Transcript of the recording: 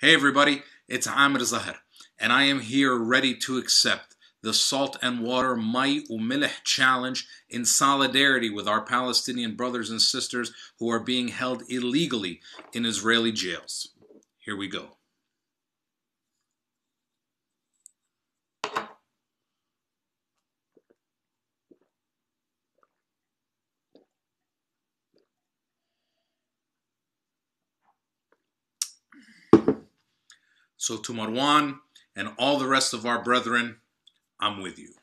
Hey everybody, it's Amr Zahar, and I am here ready to accept the Salt and Water Mai Umilih Challenge in solidarity with our Palestinian brothers and sisters who are being held illegally in Israeli jails. Here we go. So to Marwan and all the rest of our brethren, I'm with you.